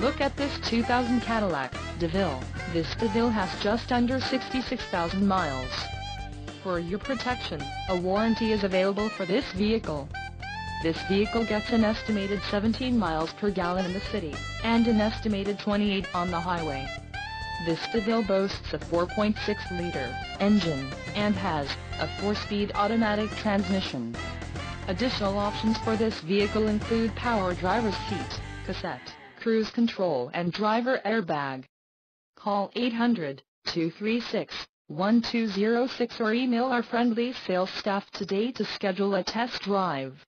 Look at this 2000 Cadillac DeVille. This DeVille has just under 66,000 miles. For your protection, a warranty is available for this vehicle. This vehicle gets an estimated 17 miles per gallon in the city, and an estimated 28 on the highway. This DeVille boasts a 4.6-liter engine, and has a 4-speed automatic transmission. Additional options for this vehicle include power driver's seat, cassette, cruise control and driver airbag. Call 800-236-1206 or email our friendly sales staff today to schedule a test drive.